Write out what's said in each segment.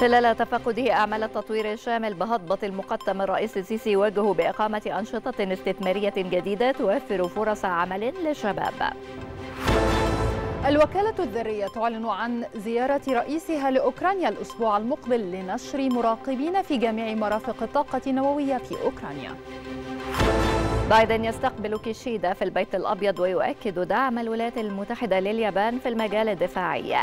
خلال تفقده أعمال التطوير الشامل بهضبة المقدم الرئيس السيسي وجهه بإقامة أنشطة استثمارية جديدة توفر فرص عمل للشباب. الوكالة الذرية تعلن عن زيارة رئيسها لأوكرانيا الأسبوع المقبل لنشر مراقبين في جميع مرافق الطاقة النووية في أوكرانيا. بايدن يستقبل كيشيدا في البيت الأبيض ويؤكد دعم الولايات المتحدة لليابان في المجال الدفاعي.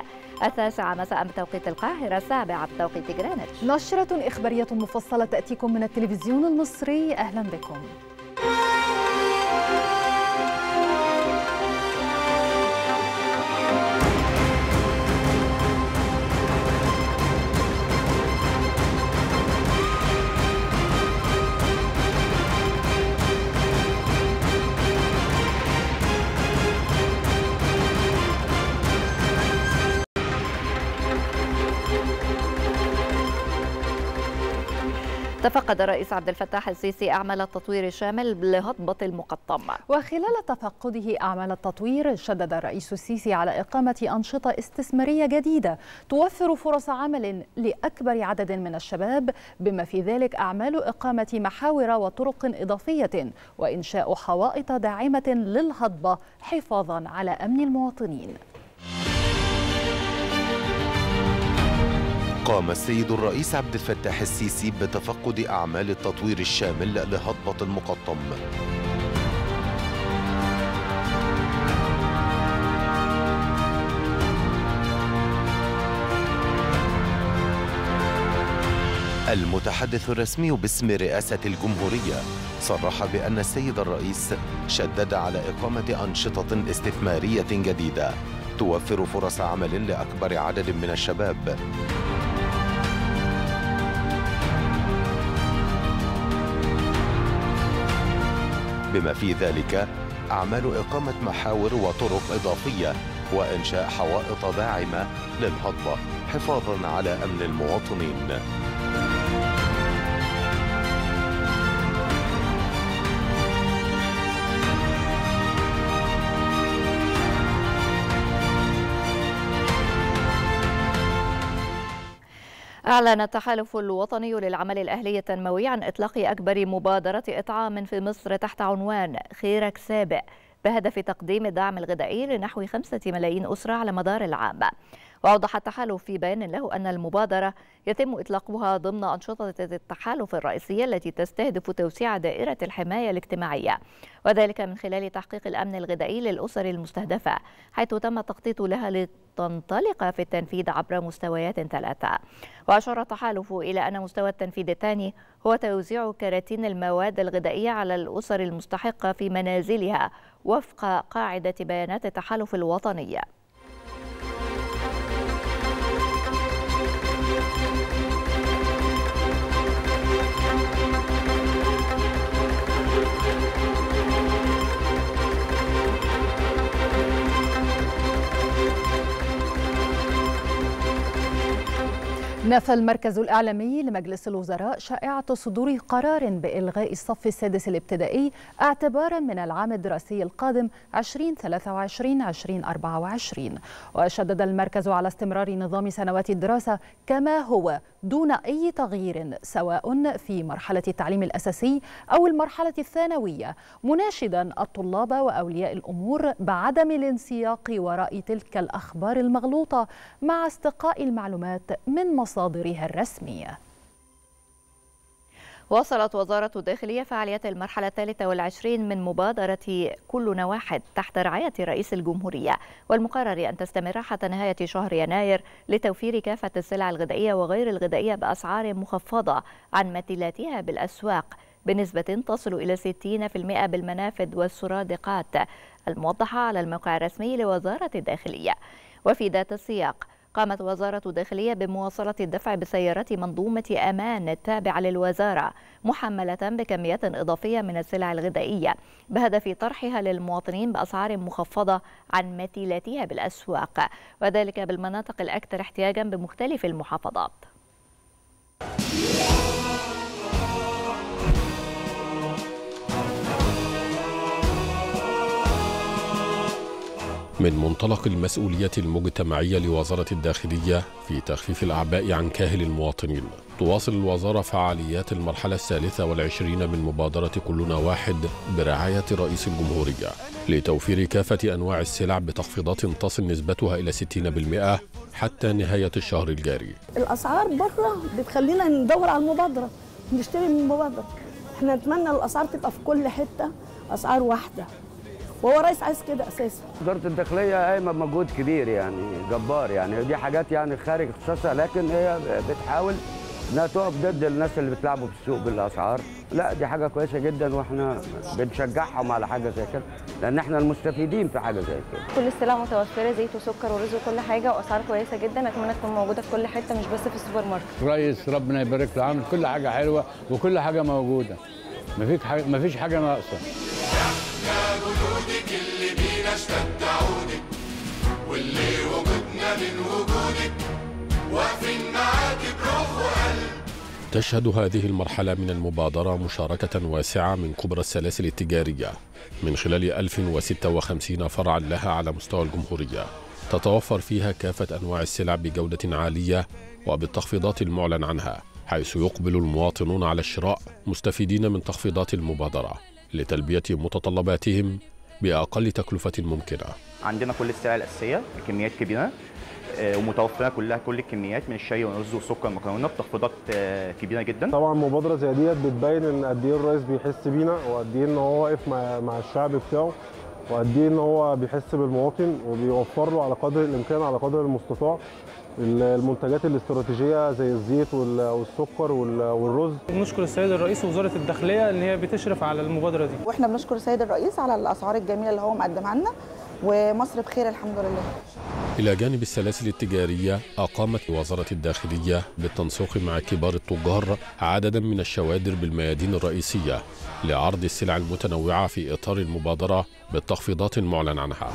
التاسعة مساء بتوقيت القاهرة السابعة بتوقيت جرينتش. نشرة إخبارية مفصلة تأتيكم من التلفزيون المصري. أهلا بكم. تفقد الرئيس عبد الفتاح السيسي أعمال التطوير الشامل لهضبة المقطم. وخلال تفقده أعمال التطوير شدد الرئيس السيسي على إقامة أنشطة استثمارية جديدة توفر فرص عمل لأكبر عدد من الشباب بما في ذلك أعمال إقامة محاور وطرق إضافية وإنشاء حوائط داعمة للهضبة حفاظا على أمن المواطنين. قام السيد الرئيس عبد الفتاح السيسي بتفقد أعمال التطوير الشامل لهضبة المقطم. المتحدث الرسمي باسم رئاسة الجمهورية صرح بأن السيد الرئيس شدد على إقامة أنشطة استثمارية جديدة توفر فرص عمل لأكبر عدد من الشباب. بما في ذلك أعمال إقامة محاور وطرق إضافية وإنشاء حوائط داعمة للهضبة حفاظا على أمن المواطنين. أعلن التحالف الوطني للعمل الأهلي التنموي عن إطلاق أكبر مبادرة إطعام في مصر تحت عنوان خيرك سابق بهدف تقديم الدعم الغذائي لنحو خمسة ملايين أسرة على مدار العام. وأوضح التحالف في بيان له أن المبادرة يتم إطلاقها ضمن أنشطة التحالف الرئيسية التي تستهدف توسيع دائرة الحماية الاجتماعية وذلك من خلال تحقيق الأمن الغذائي للأسر المستهدفة حيث تم التخطيط لها لتنطلق في التنفيذ عبر مستويات ثلاثة. وأشار التحالف إلى أن مستوى التنفيذ الثاني هو توزيع كراتين المواد الغذائية على الأسر المستحقة في منازلها وفق قاعدة بيانات التحالف الوطني نفى المركز الإعلامي لمجلس الوزراء شائعة صدور قرار بإلغاء الصف السادس الابتدائي اعتبارا من العام الدراسي القادم 2023-2024 وشدد المركز على استمرار نظام سنوات الدراسة كما هو دون أي تغيير سواء في مرحلة التعليم الأساسي أو المرحلة الثانوية مناشدا الطلاب وأولياء الأمور بعدم الانسياق وراء تلك الأخبار المغلوطة مع استقاء المعلومات من مصادرها الرسمية. واصلت وزارة الداخلية فعاليات المرحلة الثالثة والعشرين من مبادرة كلنا واحد تحت رعاية رئيس الجمهورية. والمقرر أن تستمر حتى نهاية شهر يناير لتوفير كافة السلع الغذائية وغير الغذائية بأسعار مخفضة عن مثيلاتها بالأسواق. بنسبة تصل إلى 60% بالمنافذ والسرادقات. الموضحة على الموقع الرسمي لوزارة الداخلية. وفي ذات السياق قامت وزارة الداخلية بمواصلة الدفع بسيارات منظومة أمان التابعة للوزارة محملة بكميات إضافية من السلع الغذائية بهدف طرحها للمواطنين بأسعار مخفضة عن مثيلاتها بالأسواق. وذلك بالمناطق الأكثر احتياجا بمختلف المحافظات. من منطلق المسؤولية المجتمعية لوزارة الداخلية في تخفيف الأعباء عن كاهل المواطنين. تواصل الوزارة فعاليات المرحلة الثالثة والعشرين من مبادرة كلنا واحد برعاية رئيس الجمهورية لتوفير كافة أنواع السلع بتخفيضات تصل نسبتها إلى 60% حتى نهاية الشهر الجاري. الأسعار بره بتخلينا ندور على المبادرة نشتري من المبادرة. إحنا نتمنى الأسعار تبقى في كل حتة أسعار واحدة. وهو رئيس عايز كده أساسا. وزارة الداخلية قايمه بمجهود كبير يعني جبار يعني. دي حاجات يعني خارج اختصاصها لكن هي بتحاول إنها تقف ضد الناس اللي بتلعبوا في السوق بالأسعار. لا دي حاجة كويسة جدا وإحنا بنشجعهم على حاجة زي كده لأن إحنا المستفيدين في حاجة زي كده. كل السلع متوفرة زيت وسكر ورز وكل حاجة وأسعار كويسة جدا. أتمنى تكون موجودة في كل حتة مش بس في السوبر ماركت رئيس ربنا يبارك له عامل كل حاجة حلوة وكل حاجة موجودة. مفيش حاجة مفيش حاجة ناقصة. اشتد عودك واللي وجودنا من وجودك واقفين معاكي بروح وقلب تشهد هذه المرحلة من المبادرة مشاركة واسعة من كبرى السلاسل التجارية. من خلال 1056 فرعا لها على مستوى الجمهورية. تتوفر فيها كافة أنواع السلع بجودة عالية وبالتخفيضات المعلن عنها حيث يقبل المواطنون على الشراء مستفيدين من تخفيضات المبادرة لتلبية متطلباتهم بأقل تكلفة ممكنة. عندنا كل السلع الأساسية بكميات كبيرة آه، ومتوفرة كلها كل الكميات من الشاي والرز والسكر والمكرونه بتخفيضات آه، كبيرة جدا. طبعا مبادرة زي ديت بتبين إن قد إيه الرئيس بيحس بينا وقد إيه إن هو واقف مع, مع الشعب بتاعه. وقد إيه إن هو بيحس بالمواطن وبيوفر له على قدر الإمكان على قدر المستطاع المنتجات الاستراتيجية زي الزيت وال- والسكر وال- والرز. نشكر السيد الرئيس ووزارة الداخلية إن هي بتشرف على المبادرة دي. وإحنا بنشكر السيد الرئيس على الأسعار الجميلة اللي هو مقدمها لنا. ومصر بخير الحمد لله. إلى جانب السلاسل التجارية أقامت وزارة الداخلية بالتنسيق مع كبار التجار عددا من الشوادر بالميادين الرئيسية لعرض السلع المتنوعة في إطار المبادرة بالتخفيضات المعلن عنها.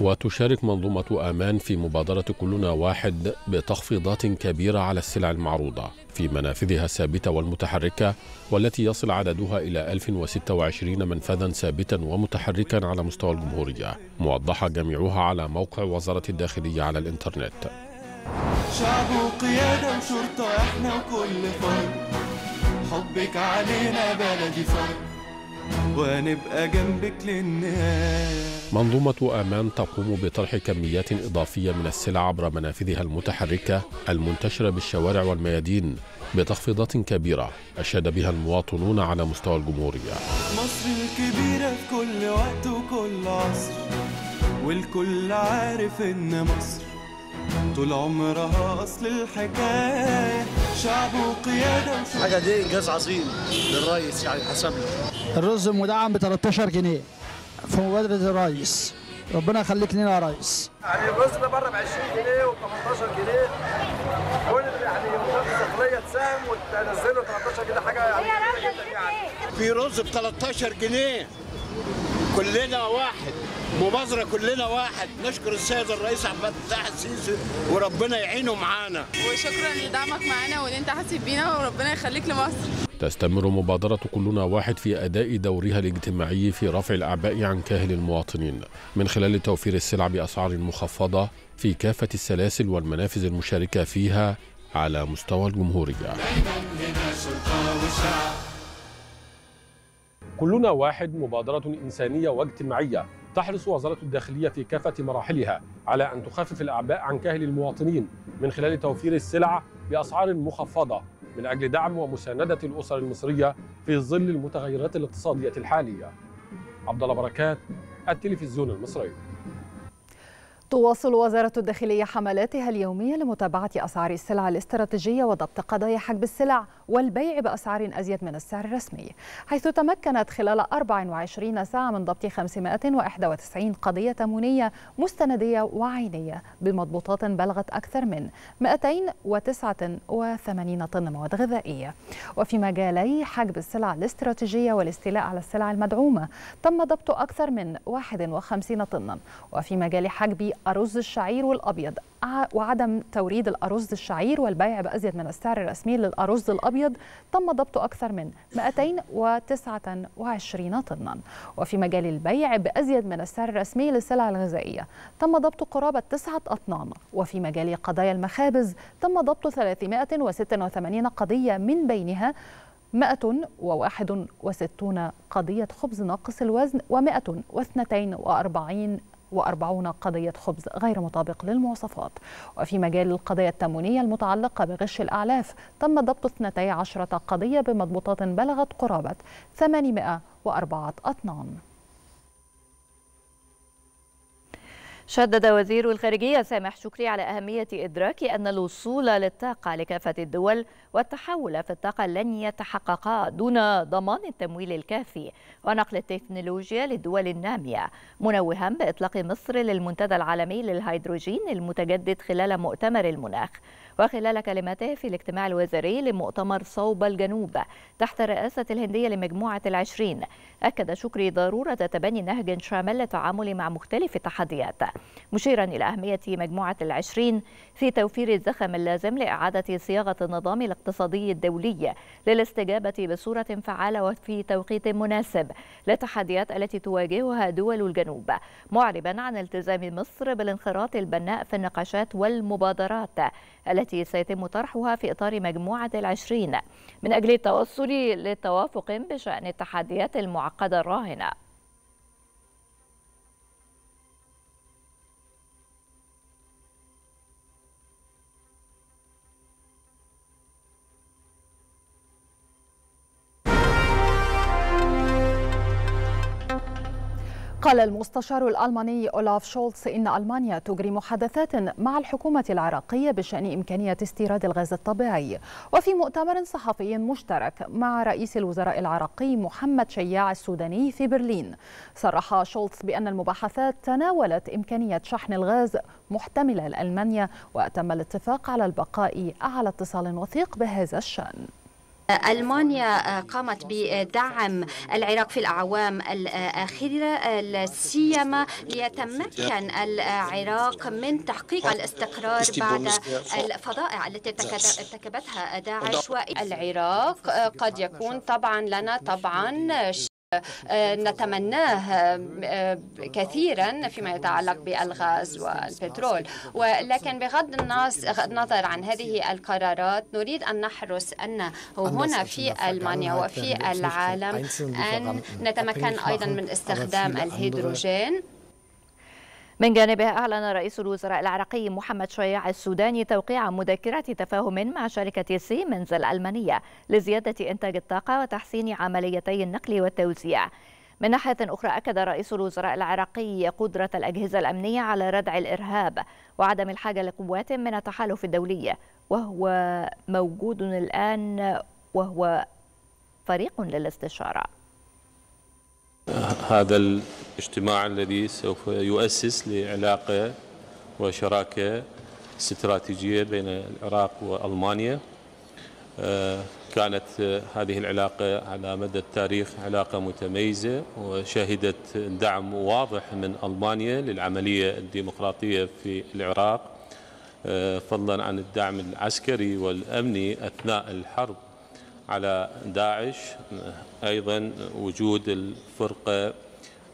وتشارك منظومة آمان في مبادرة كلنا واحد بتخفيضات كبيرة على السلع المعروضة في منافذها الثابتة والمتحركة والتي يصل عددها إلى 1026 منفذا ثابتا ومتحركا على مستوى الجمهورية موضحة جميعها على موقع وزارة الداخلية على الإنترنت. شعب وقيادة وشرطة إحنا وكل فرد حبك علينا بلدي فرد وهنبقى جنبك للنهاية منظومة آمان تقوم بطرح كميات إضافية من السلع عبر منافذها المتحركة المنتشرة بالشوارع والميادين بتخفيضات كبيرة أشاد بها المواطنون على مستوى الجمهورية. مصر الكبيرة في كل وقت وكل عصر والكل عارف إن مصر طول عمرها أصل الحكاية. شعب وقيادة حاجة دي إنجاز عظيم للرئيس يعني حسب له الرز مدعم ب 13 جنيه في مبادرة الرئيس. ربنا يخليك لنا يا ريس يعني الرز ده بره ب 20 جنيه و 18 جنيه. كل يعني وزاره الداخليه تساهم وتنزله 13 جنيه حاجة يعني جدا يعني في رز ب 13 جنيه. كلنا واحد. مبادرة كلنا واحد. نشكر السيد الرئيس عبد الفتاح السيسي وربنا يعينه معانا. وشكرا لدعمك معانا وإن أنت حاسب بينا وربنا يخليك لمصر. تستمر مبادرة كلنا واحد في أداء دورها الاجتماعي في رفع الأعباء عن كاهل المواطنين. من خلال توفير السلع بأسعار مخفضة في كافة السلاسل والمنافذ المشاركة فيها على مستوى الجمهورية. هنا شرطة وشعب كلنا واحد مبادرة إنسانية واجتماعية تحرص وزارة الداخلية في كافة مراحلها على أن تخفف الأعباء عن كاهل المواطنين من خلال توفير السلع بأسعار مخفضة من أجل دعم ومساندة الأسر المصرية في ظل المتغيرات الاقتصادية الحالية. عبد الله بركات التلفزيون المصري. تواصل وزارة الداخلية حملاتها اليومية لمتابعة أسعار السلع الاستراتيجية وضبط قضايا حجب السلع والبيع بأسعار أزيد من السعر الرسمي حيث تمكنت خلال 24 ساعة من ضبط 591 قضية تموينية مستندية وعينية بمضبوطات بلغت أكثر من 289 طن مواد غذائية. وفي مجالي حجب السلع الاستراتيجية والاستيلاء على السلع المدعومة تم ضبط أكثر من 51 طنا وفي مجال حجب أرز الشعير والأبيض. وعدم توريد الأرز الشعير والبيع بأزيد من السعر الرسمي للأرز الأبيض تم ضبط أكثر من 229 طنا. وفي مجال البيع بأزيد من السعر الرسمي للسلع الغذائية تم ضبط قرابة تسعة أطنان. وفي مجال قضايا المخابز تم ضبط 386 قضية من بينها 161 قضية خبز ناقص الوزن و142 وأربعون قضية خبز غير مطابق للمواصفات. وفي مجال القضايا التموينية المتعلقة بغش الأعلاف تم ضبط 12 قضية بمضبوطات بلغت قرابة 804 أطنان. شدد وزير الخارجية سامح شكري على أهمية إدراك أن الوصول للطاقة لكافة الدول والتحول في الطاقة لن يتحققا دون ضمان التمويل الكافي ونقل التكنولوجيا للدول النامية منوها بإطلاق مصر للمنتدى العالمي للهيدروجين المتجدد خلال مؤتمر المناخ. وخلال كلمته في الاجتماع الوزاري لمؤتمر صوب الجنوب تحت رئاسة الهندية لمجموعة العشرين. أكد شكري ضرورة تبني نهج شامل للتعامل مع مختلف التحديات. مشيرا إلى أهمية مجموعة العشرين في توفير الزخم اللازم لإعادة صياغة النظام الاقتصادي الدولي للاستجابة بصورة فعالة وفي توقيت مناسب للتحديات التي تواجهها دول الجنوب معربا عن التزام مصر بالانخراط البناء في النقاشات والمبادرات. التي سيتم طرحها في إطار مجموعة العشرين من أجل التوصل لتوافق بشأن التحديات المعقدة الراهنة. قال المستشار الألماني أولاف شولتز إن ألمانيا تجري محادثات مع الحكومة العراقية بشأن إمكانية استيراد الغاز الطبيعي. وفي مؤتمر صحفي مشترك مع رئيس الوزراء العراقي محمد شياع السوداني في برلين. صرح شولتز بأن المباحثات تناولت إمكانية شحن الغاز محتملة لألمانيا وتم الاتفاق على البقاء على اتصال وثيق بهذا الشأن. ألمانيا قامت بدعم العراق في الأعوام الأخيرة. سيما ليتمكن العراق من تحقيق الاستقرار بعد الفضائع التي ارتكبتها داعش. والعراق قد يكون طبعا لنا طبعا نتمناه كثيرا فيما يتعلق بالغاز والبترول. ولكن بغض النظر عن هذه القرارات نريد أن نحرص أن هنا في ألمانيا وفي العالم أن نتمكن أيضا من استخدام الهيدروجين. من جانبه أعلن رئيس الوزراء العراقي محمد شياع السوداني توقيع مذكرة تفاهم مع شركة سيمنز الألمانية لزيادة إنتاج الطاقة وتحسين عمليتي النقل والتوزيع. من ناحية أخرى أكد رئيس الوزراء العراقي قدرة الأجهزة الأمنية على ردع الإرهاب وعدم الحاجة لقوات من التحالف الدولي. وهو موجود الآن وهو فريق للاستشارة. هذا الاجتماع الذي سوف يؤسس لعلاقة وشراكة استراتيجية بين العراق وألمانيا. كانت هذه العلاقة على مدى التاريخ علاقة متميزة وشهدت دعم واضح من ألمانيا للعملية الديمقراطية في العراق. فضلا عن الدعم العسكري والأمني أثناء الحرب على داعش. أيضا وجود الفرقة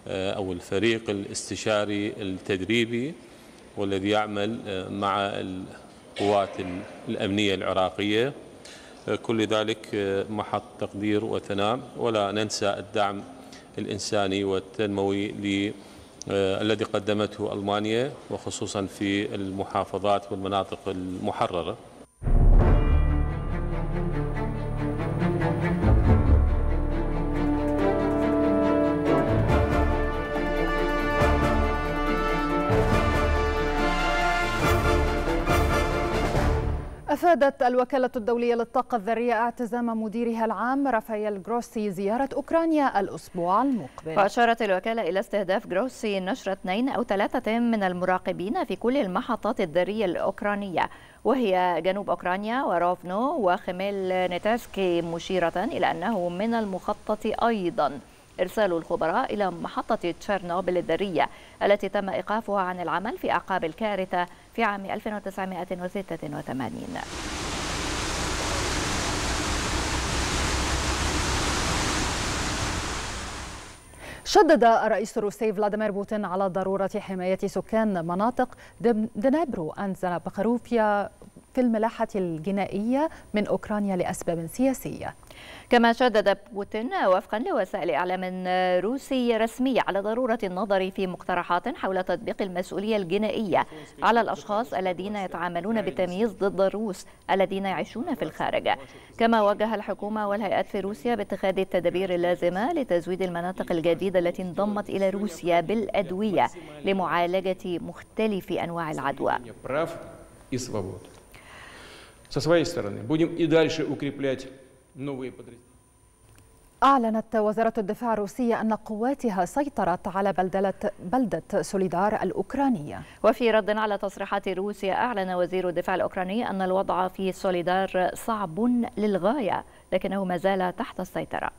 أو الفريق الاستشاري التدريبي والذي يعمل مع القوات الأمنية العراقية. كل ذلك محط تقدير وثناء ولا ننسى الدعم الإنساني والتنموي الذي قدمته ألمانيا وخصوصا في المحافظات والمناطق المحررة. أفادت الوكالة الدولية للطاقة الذرية اعتزام مديرها العام رافائيل جروسي زيارة أوكرانيا الأسبوع المقبل. وأشارت الوكالة إلى استهداف جروسي نشر اثنين أو ثلاثة من المراقبين في كل المحطات الذرية الأوكرانية وهي جنوب أوكرانيا وروفنو وخميلنيتسكي مشيرة إلى أنه من المخطط أيضا. إرسال الخبراء إلى محطة تشيرنوبل الذرية التي تم إيقافها عن العمل في أعقاب الكارثة في عام 1986 شدد الرئيس الروسي فلاديمير بوتين على ضرورة حماية سكان مناطق دنابرو أنزل بخروفيا في الملاحة الجنائية من أوكرانيا لأسباب سياسية. كما شدد بوتين وفقا لوسائل إعلام روسي رسمية على ضرورة النظر في مقترحات حول تطبيق المسؤولية الجنائية على الأشخاص الذين يتعاملون بالتمييز ضد الروس الذين يعيشون في الخارج. كما وجه الحكومة والهيئات في روسيا باتخاذ التدابير اللازمة لتزويد المناطق الجديدة التي انضمت إلى روسيا بالأدوية لمعالجة مختلف أنواع العدوى. Со своей стороны будем и дальше укреплять новые подразделения. أعلنت وزارة الدفاع الروسية أن قواتها سيطرت على بلدة, بلدة سوليدار الأوكرانية وفي رد على تصريحات روسيا أعلن وزير الدفاع الأوكراني أن الوضع في سوليدار صعب للغاية لكنه ما زال تحت السيطرة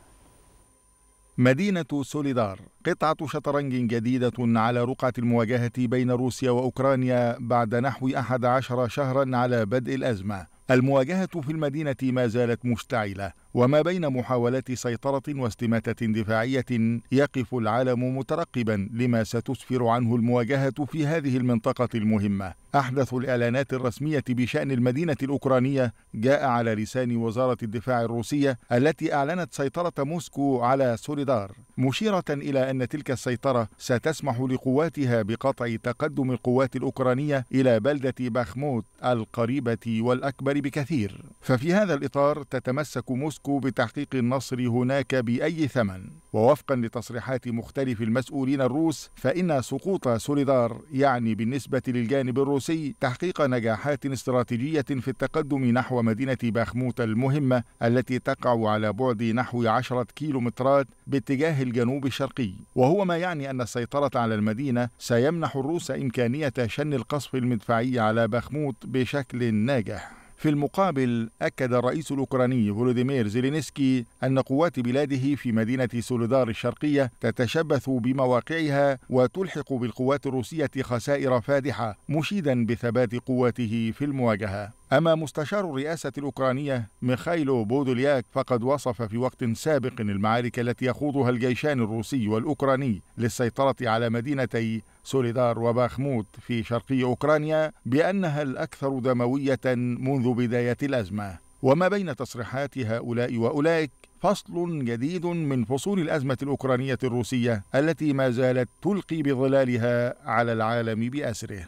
مدينة سوليدار قطعة شطرنج جديدة على رقعة المواجهة بين روسيا وأوكرانيا بعد نحو 11 شهرا على بدء الأزمة المواجهة في المدينة ما زالت مشتعلة. وما بين محاولات سيطرة واستماتة دفاعية يقف العالم مترقبا لما ستسفر عنه المواجهة في هذه المنطقة المهمة. أحدث الإعلانات الرسمية بشأن المدينة الأوكرانية جاء على لسان وزارة الدفاع الروسية التي أعلنت سيطرة موسكو على سوليدار، مشيرة إلى أن تلك السيطرة ستسمح لقواتها بقطع تقدم القوات الأوكرانية إلى بلدة باخموت القريبة والأكبر بكثير. ففي هذا الإطار تتمسك موسكو موسكو بتحقيق النصر هناك بأي ثمن. ووفقا لتصريحات مختلف المسؤولين الروس فإن سقوط سوليدار يعني بالنسبة للجانب الروسي تحقيق نجاحات استراتيجية في التقدم نحو مدينة باخموت المهمة التي تقع على بعد نحو عشرة كيلومترات باتجاه الجنوب الشرقي. وهو ما يعني أن السيطرة على المدينة سيمنح الروس إمكانية شن القصف المدفعي على باخموت بشكل ناجح. في المقابل أكد الرئيس الأوكراني فولوديمير زيلينسكي أن قوات بلاده في مدينة سوليدار الشرقية تتشبث بمواقعها وتلحق بالقوات الروسية خسائر فادحة مشيدا بثبات قواته في المواجهة. أما مستشار الرئاسة الأوكرانية ميخايلو بودولياك فقد وصف في وقت سابق المعارك التي يخوضها الجيشان الروسي والأوكراني للسيطرة على مدينتي سوليدار وباخموت في شرقي أوكرانيا بأنها الأكثر دموية منذ بداية الأزمة. وما بين تصريحات هؤلاء وأولئك فصل جديد من فصول الأزمة الأوكرانية الروسية التي ما زالت تلقي بظلالها على العالم بأسره.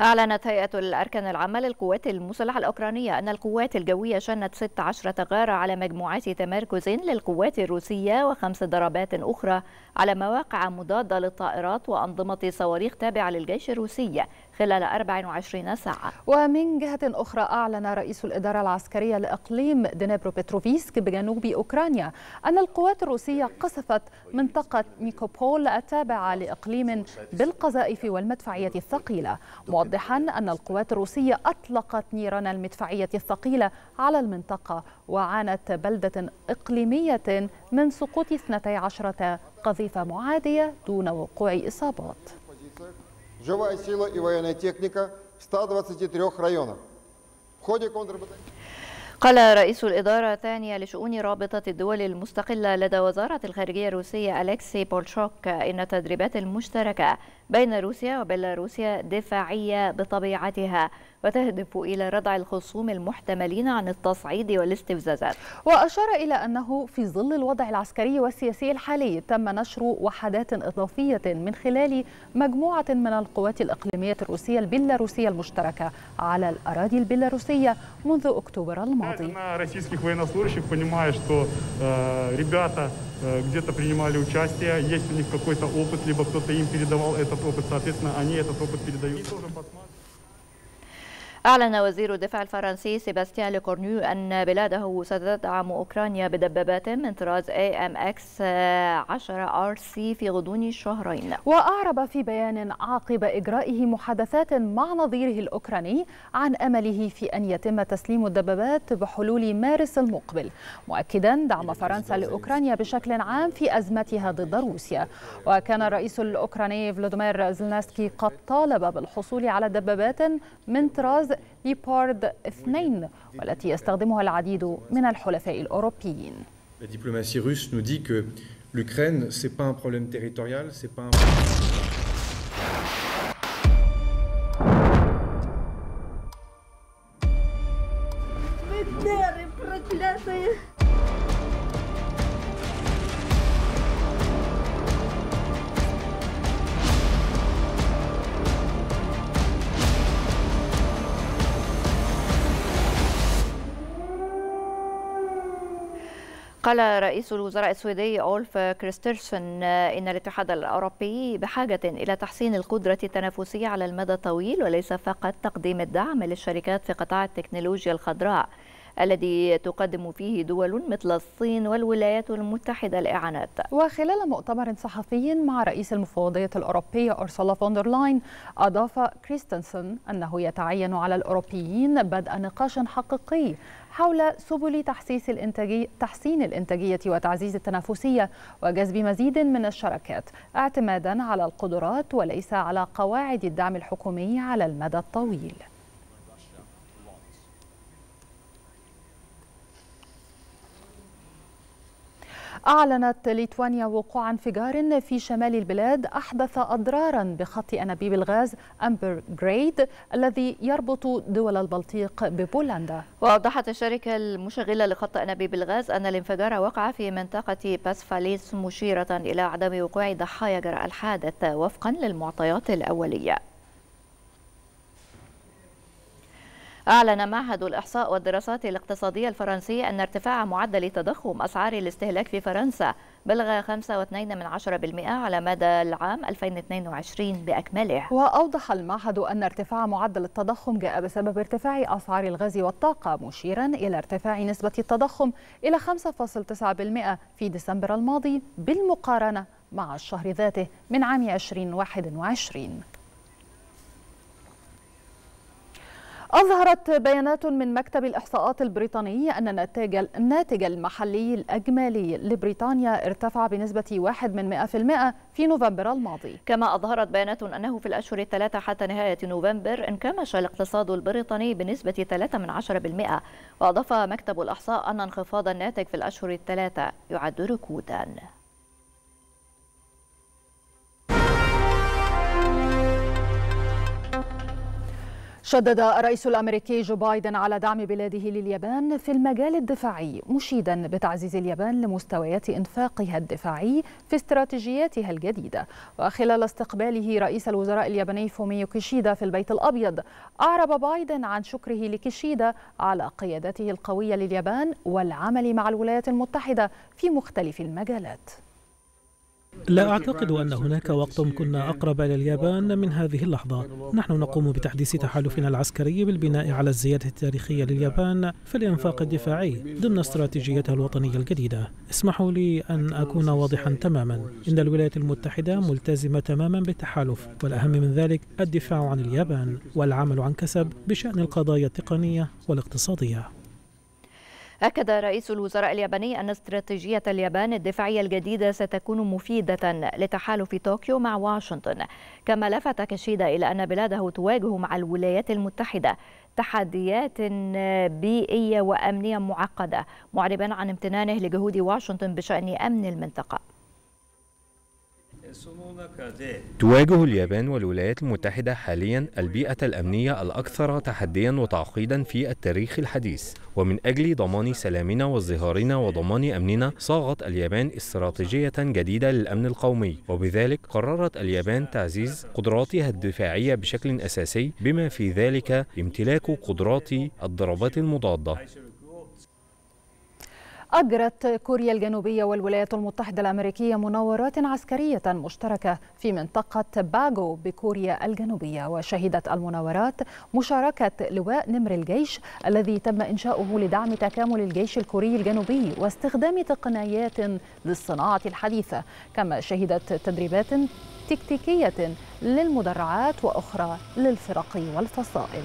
أعلنت هيئة الأركان العامة للقوات المسلحة الأوكرانية أن القوات الجوية شنت 16 غارة على مجموعات تمركز للقوات الروسية وخمس ضربات أخرى على مواقع مضادة للطائرات وأنظمة صواريخ تابعة للجيش الروسي خلال 24 ساعة. ومن جهة أخرى أعلن رئيس الإدارة العسكرية لإقليم دنيبروبتروفسك بجنوب أوكرانيا أن القوات الروسية قصفت منطقة نيكوبول التابعة للإقليم بالقذائف والمدفعية الثقيلة. موضحا أن القوات الروسية أطلقت نيران المدفعية الثقيلة على المنطقة وعانت بلدة إقليمية من سقوط 12 قذيفة معادية دون وقوع إصابات живая сила и военная техника в 123 районах. В ходе контрбатальона... قال رئيس الإدارة الثانية لشؤون رابطة الدول المستقلة لدى وزارة الخارجية الروسية أليكسي بولشوك إن التدريبات المشتركة بين روسيا وبيلاروسيا دفاعية بطبيعتها. وتهدف إلى ردع الخصوم المحتملين عن التصعيد والاستفزازات وأشار إلى أنه في ظل الوضع العسكري والسياسي الحالي تم نشر وحدات إضافية من خلال مجموعة من القوات الإقليمية الروسية البيلاروسية المشتركة على الأراضي البيلاروسية منذ أكتوبر الماضي российских военнослужащих, понимая, что э, ребята э, где-то принимали участие, есть у них какой-то опыт, либо кто-то им передавал этот опыт, соответственно, они этот опыт передают. أعلن وزير الدفاع الفرنسي سيباستيان ليكورنيو أن بلاده ستدعم أوكرانيا بدبابات من طراز AMX 10 RC في غضون الشهرين وأعرب في بيان عقب إجرائه محادثات مع نظيره الأوكراني عن أمله في أن يتم تسليم الدبابات بحلول مارس المقبل. مؤكدا دعم فرنسا لأوكرانيا بشكل عام في أزمتها ضد روسيا. وكان الرئيس الأوكراني فلوديمير زلنسكي قد طالب بالحصول على دبابات من طراز ليبارد 2 والتي يستخدمها العديد من الحلفاء الأوروبيين La diplomatie russe nous dit que l'Ukraine, ce n'est pas un problème territorial, c'est pas un قال رئيس الوزراء السويدي أولف كريسترسون إن الاتحاد الأوروبي بحاجة إلى تحسين القدرة التنافسية على المدى الطويل وليس فقط تقديم الدعم للشركات في قطاع التكنولوجيا الخضراء. الذي تقدم فيه دول مثل الصين والولايات المتحدة الإعانات. وخلال مؤتمر صحفي مع رئيس المفوضية الأوروبية أورسولا فون دير لاين أضاف كريسترسون أنه يتعين على الأوروبيين بدء نقاش حقيقي حول سبل تحسيس الإنتاجية تحسين الإنتاجية وتعزيز التنافسية وجذب مزيد من الشركات اعتمادا على القدرات وليس على قواعد الدعم الحكومي على المدى الطويل. أعلنت ليتوانيا وقوع انفجار في شمال البلاد أحدث أضرارا بخط أنابيب الغاز أمبر جريد الذي يربط دول البلطيق ببولندا. وأوضحت الشركة المشغلة لخط أنابيب الغاز أن الانفجار وقع في منطقة باسفاليس مشيرة إلى عدم وقوع ضحايا جراء الحادث وفقا للمعطيات الأولية. أعلن معهد الإحصاء والدراسات الاقتصادية الفرنسي أن ارتفاع معدل تضخم أسعار الاستهلاك في فرنسا بلغ 5.2% على مدى العام 2022 بأكمله. وأوضح المعهد أن ارتفاع معدل التضخم جاء بسبب ارتفاع أسعار الغاز والطاقة مشيرا إلى ارتفاع نسبة التضخم إلى 5.9% في ديسمبر الماضي بالمقارنة مع الشهر ذاته من عام 2021 أظهرت بيانات من مكتب الإحصاءات البريطاني أن الناتج الناتج المحلي الأجمالي لبريطانيا ارتفع بنسبة 1 من 100% في نوفمبر الماضي. كما أظهرت بيانات أنه في الأشهر الثلاثة حتى نهاية نوفمبر انكمش الاقتصاد البريطاني بنسبة 3 من 10% وأضاف مكتب الإحصاء أن انخفاض الناتج في الأشهر الثلاثة يعد ركودا. شدد الرئيس الأمريكي جو بايدن على دعم بلاده لليابان في المجال الدفاعي مشيدا بتعزيز اليابان لمستويات إنفاقها الدفاعي في استراتيجياتها الجديدة. وخلال استقباله رئيس الوزراء الياباني فوميو كيشيدا في البيت الأبيض أعرب بايدن عن شكره لكيشيدا على قيادته القوية لليابان والعمل مع الولايات المتحدة في مختلف المجالات. لا أعتقد أن هناك وقت كنا أقرب إلى اليابان من هذه اللحظة. نحن نقوم بتحديث تحالفنا العسكري بالبناء على الزيادة التاريخية لليابان في الإنفاق الدفاعي ضمن استراتيجيتها الوطنية الجديدة. اسمحوا لي أن أكون واضحا تماما. إن الولايات المتحدة ملتزمة تماما بالتحالف والأهم من ذلك الدفاع عن اليابان والعمل عن كسب بشأن القضايا التقنية والاقتصادية. أكد رئيس الوزراء الياباني أن استراتيجية اليابان الدفاعية الجديدة ستكون مفيدة لتحالف طوكيو مع واشنطن. كما لفت كشيدا إلى أن بلاده تواجه مع الولايات المتحدة. تحديات بيئية وأمنية معقدة. معربا عن امتنانه لجهود واشنطن بشأن أمن المنطقة. تواجه اليابان والولايات المتحدة حاليا البيئة الأمنية الأكثر تحديا وتعقيدا في التاريخ الحديث ومن أجل ضمان سلامنا وازدهارنا وضمان أمننا صاغت اليابان استراتيجية جديدة للأمن القومي وبذلك قررت اليابان تعزيز قدراتها الدفاعية بشكل أساسي بما في ذلك امتلاك قدرات الضربات المضادة. أجرت كوريا الجنوبية والولايات المتحدة الأمريكية مناورات عسكرية مشتركة في منطقة باغو بكوريا الجنوبية وشهدت المناورات مشاركة لواء نمر الجيش الذي تم إنشاؤه لدعم تكامل الجيش الكوري الجنوبي واستخدام تقنيات للصناعة الحديثة. كما شهدت تدريبات تكتيكية للمدرعات وأخرى للفرق والفصائل.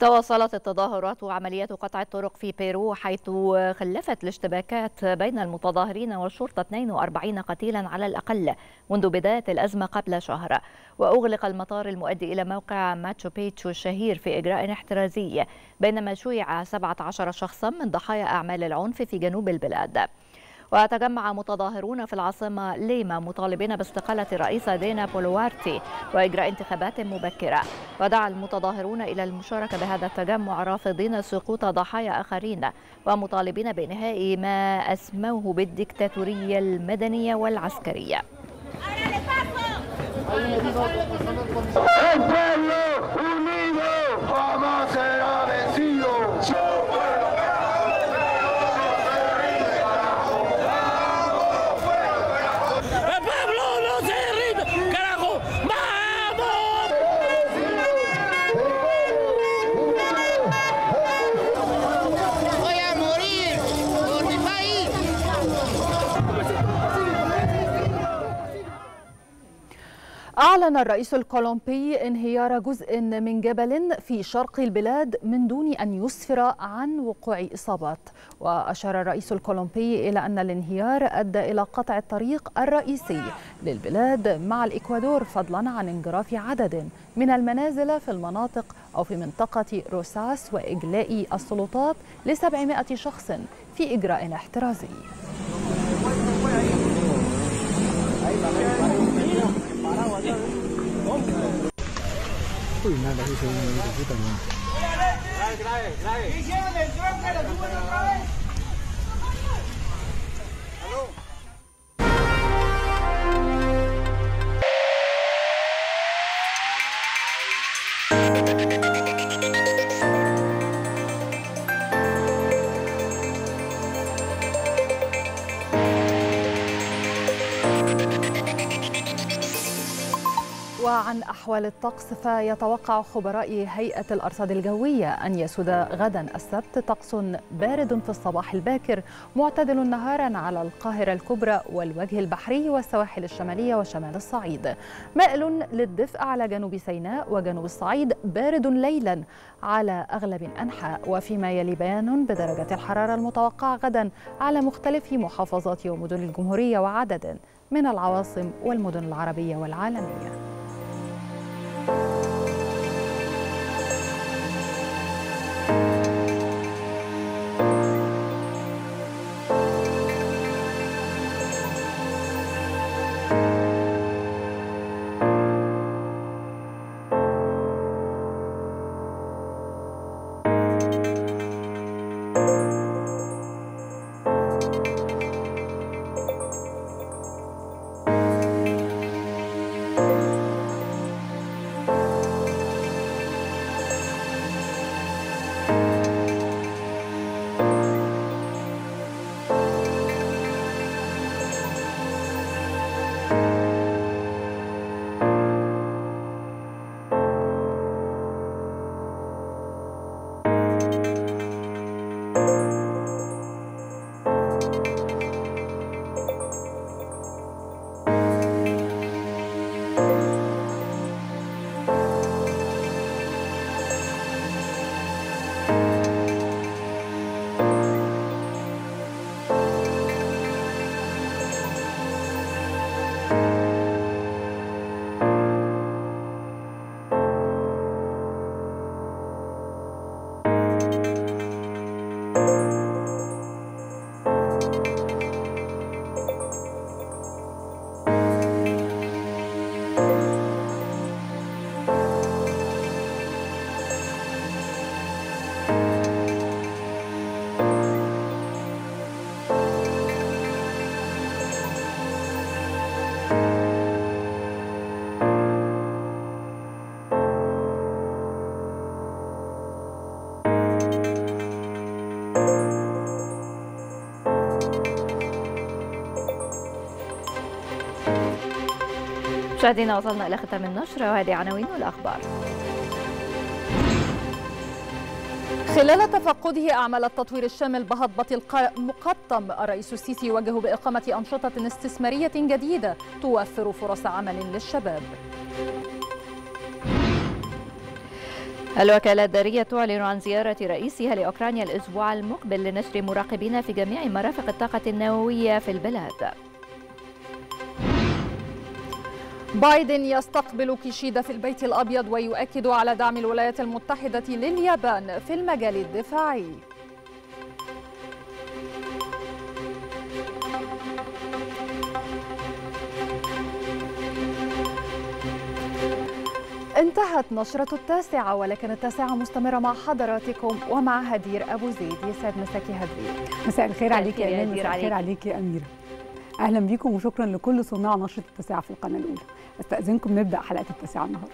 تواصلت التظاهرات وعمليات قطع الطرق في بيرو حيث خلفت الاشتباكات بين المتظاهرين والشرطة 42 قتيلا على الأقل منذ بداية الأزمة قبل شهر. وأغلق المطار المؤدي إلى موقع ماتشو بيتشو الشهير في إجراء احترازي بينما شيع 17 شخصا من ضحايا أعمال العنف في جنوب البلاد. وتجمع متظاهرون في العاصمة ليما مطالبين باستقالة الرئيسة دينا بولوارتي وإجراء انتخابات مبكرة ودعا المتظاهرون إلى المشاركة بهذا التجمع رافضين سقوط ضحايا آخرين ومطالبين بإنهاء ما أسموه بالديكتاتورية المدنية والعسكرية pueblo unido jamás será vencido. أعلن الرئيس الكولومبي انهيار جزء من جبل في شرق البلاد من دون أن يسفر عن وقوع إصابات. وأشار الرئيس الكولومبي إلى أن الانهيار أدى إلى قطع الطريق الرئيسي للبلاد مع الإكوادور فضلا عن انجراف عدد من المنازل في المناطق أو في منطقة روساس وإجلاء السلطات لسبعمائة شخص في إجراء احترازي. y nada, dice uno, dice puta madre. Grave, grave, grave. ¿Qué hicieron del tronco? ¿Lo otra vez? وعن أحوال الطقس فيتوقع خبراء هيئة الأرصاد الجوية أن يسود غدا السبت طقس بارد في الصباح الباكر معتدل نهارا على القاهرة الكبرى والوجه البحري والسواحل الشمالية وشمال الصعيد. مائل للدفء على جنوب سيناء وجنوب الصعيد بارد ليلا على أغلب الأنحاء. وفيما يلي بيان بدرجة الحرارة المتوقعة غدا على مختلف محافظات ومدن الجمهورية وعدد من العواصم والمدن العربية والعالمية. مشاهدينا وصلنا إلى ختام النشرة. وهذه عناوين الأخبار خلال تفقده أعمال التطوير الشامل بهضبة المقطم الرئيس السيسي يوجه بإقامة أنشطة استثمارية جديدة توفر فرص عمل للشباب. الوكالة الدارية تعلن عن زيارة رئيسها لأوكرانيا الأسبوع المقبل لنشر مراقبين في جميع مرافق الطاقة النووية في البلاد. بايدن يستقبل كيشيدا في البيت الأبيض ويؤكد على دعم الولايات المتحدة لليابان في المجال الدفاعي. انتهت نشرة التاسعة ولكن التاسعة مستمرة مع حضراتكم ومع هدير أبو زيد. يسعد مساكي هدير مساء الخير عليك يا هدير مساء الخير عليك. عليك يا أميرة. أهلا بيكم وشكرا لكل صناع نشرة التاسعة في القناة الأولى. أستأذنكم نبدأ حلقة التاسعة النهارده.